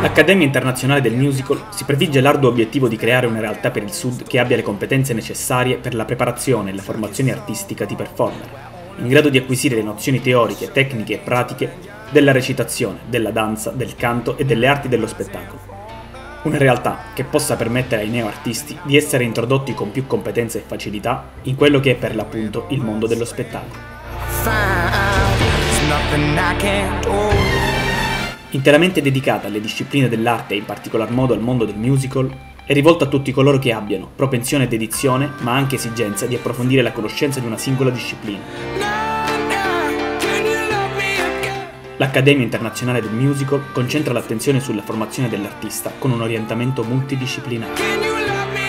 L'Accademia Internazionale del Musical si prefigge l'arduo obiettivo di creare una realtà per il Sud che abbia le competenze necessarie per la preparazione e la formazione artistica di performer, in grado di acquisire le nozioni teoriche, tecniche e pratiche della recitazione, della danza, del canto e delle arti dello spettacolo. Una realtà che possa permettere ai neo-artisti di essere introdotti con più competenza e facilità in quello che è per l'appunto il mondo dello spettacolo. Interamente dedicata alle discipline dell'arte e in particolar modo al mondo del musical, è rivolta a tutti coloro che abbiano propensione e dedizione, ma anche esigenza di approfondire la conoscenza di una singola disciplina. L'Accademia Internazionale del Musical concentra l'attenzione sulla formazione dell'artista con un orientamento multidisciplinare.